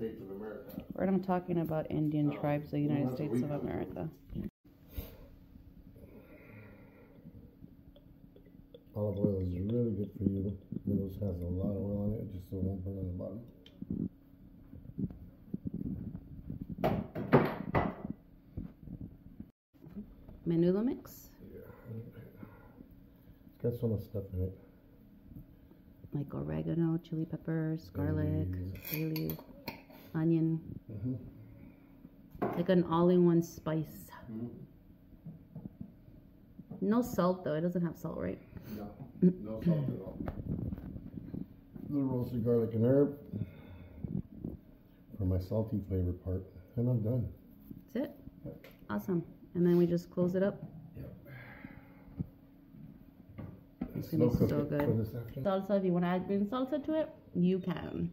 America. We're not talking about Indian tribes of the United States of America. Olive oil is really good for you. It has a lot of oil on it, just so it won't burn on the bottom. Menudo mix, Yeah. It's got so much stuff in it. like oregano, chili peppers, garlic, leaves. bay leaf, onion. Mhm. Like an all-in-one spice. Mhm. No salt though. It doesn't have salt, right? No, no salt at all. The roasted garlic and herb for my salty flavor part. And I'm done. That's it. Awesome. And then we just close it up. It's gonna be so good. For this afternoon. Salsa. If you want to add green salsa to it, you can.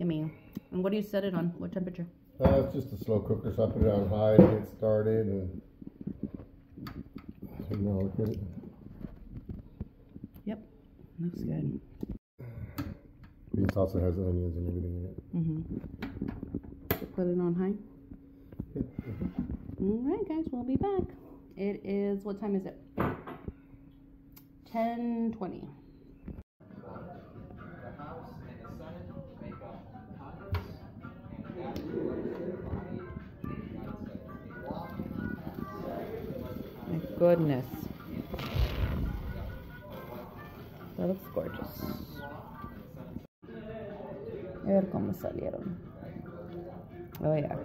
Yummy. And what do you set it on? What temperature? Uh, it's just a slow cooker, so I put it on high to get started and you know, look at it. Yep. Looks good. Green also has onions and everything in it. Mm-hmm. So put it on high. All right, guys, we'll be back. It is, what time is it? 10.20. My goodness. That looks gorgeous. A ver cómo salieron. Oh, yeah.